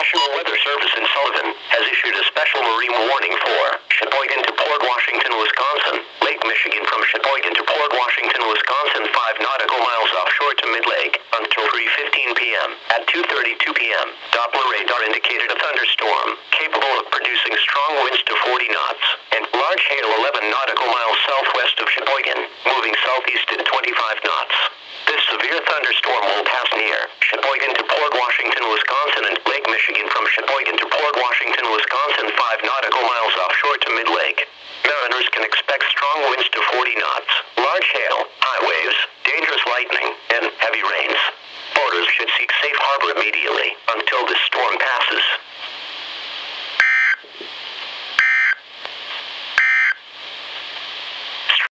Weather Service in Sullivan has issued a special marine warning for Sheboygan to Port Washington, Wisconsin, Lake Michigan from Sheboygan to Port Washington, Wisconsin, 5 nautical miles offshore to mid-lake until 3.15 p.m. At 2.32 p.m., Doppler radar indicated a thunderstorm capable of producing strong winds to 40 knots and large hail 11 nautical miles southwest of Sheboygan, moving southeast at 25 knots. This severe thunderstorm will pass near miles offshore to mid-lake. Mariners can expect strong winds to 40 knots, large hail, high waves, dangerous lightning, and heavy rains. Boaters should seek safe harbor immediately.